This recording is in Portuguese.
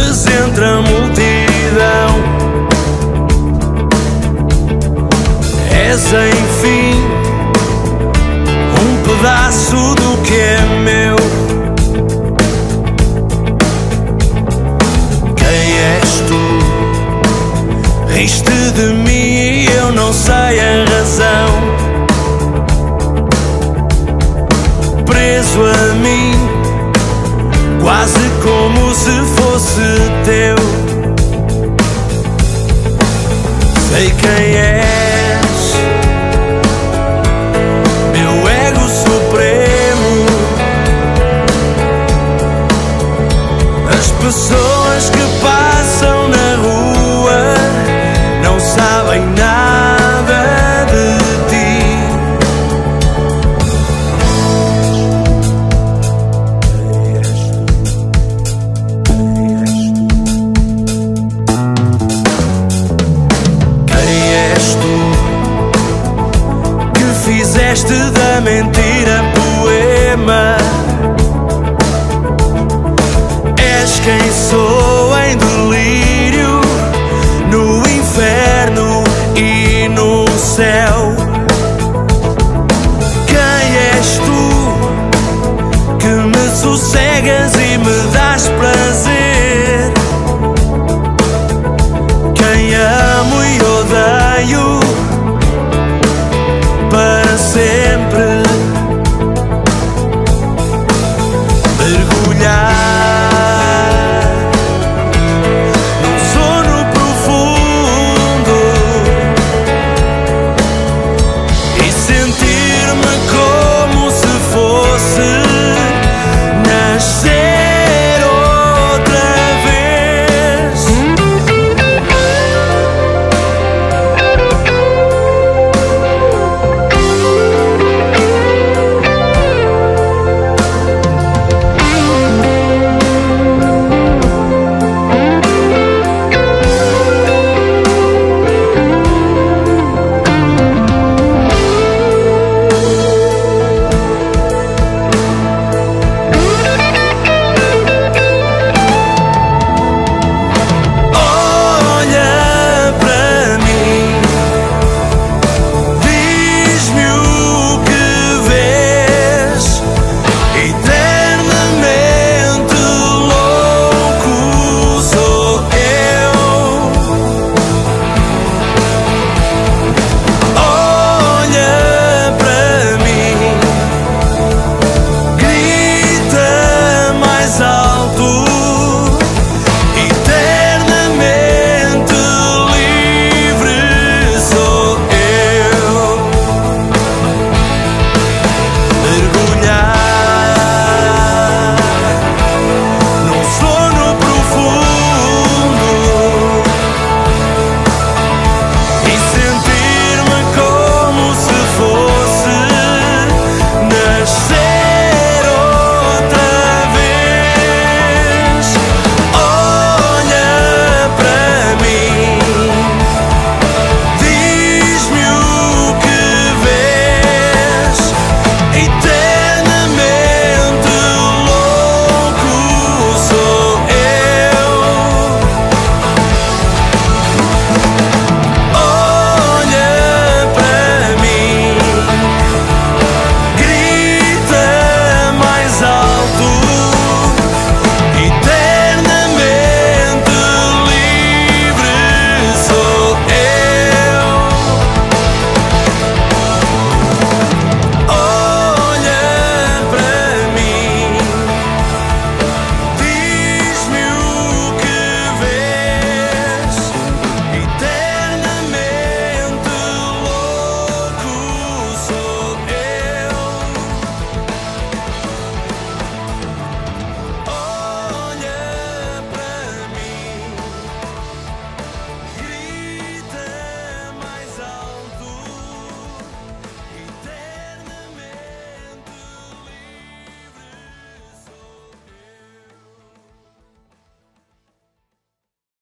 entre a multidão. És enfim um pedaço do que é meu. Quem és tu? Riste de mim e eu não sei fizeste da mentira poema. És quem sou em delírio.